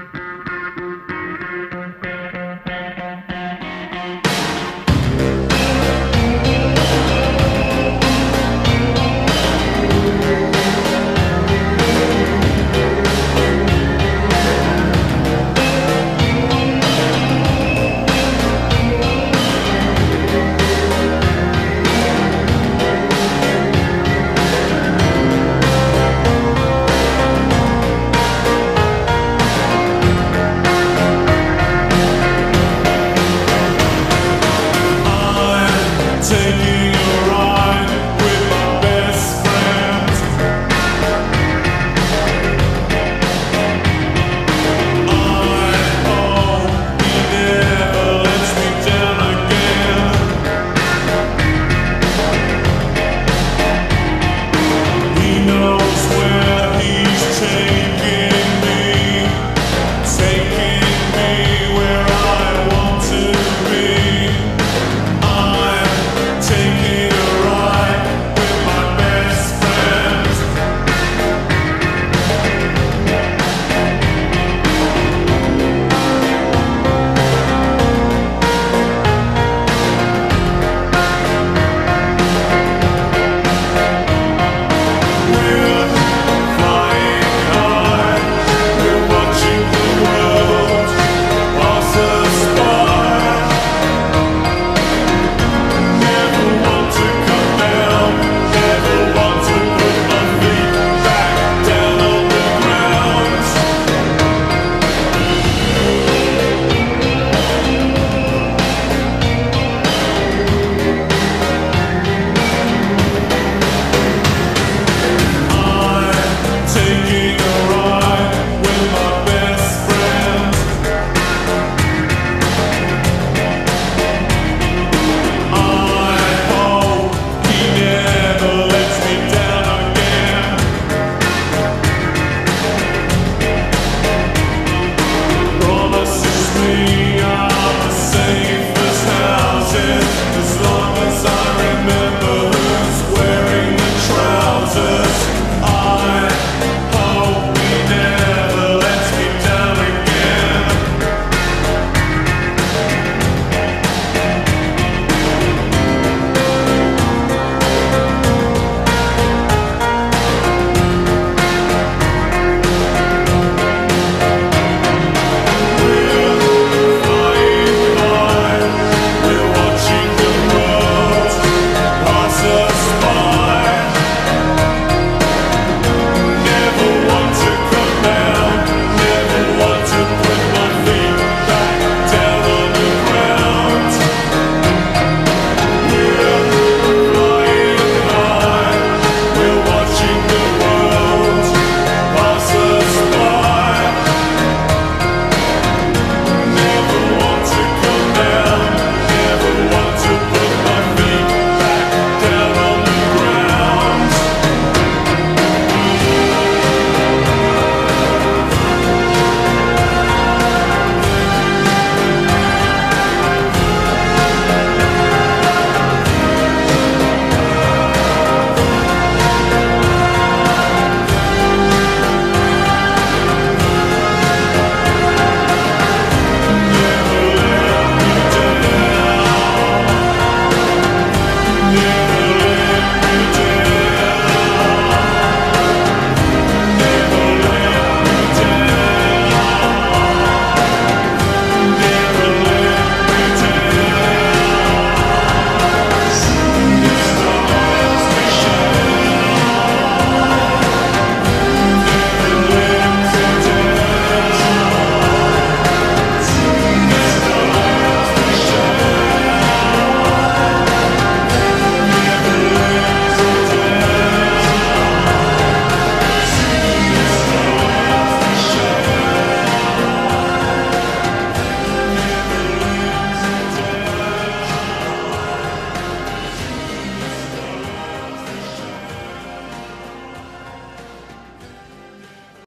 Thank take you.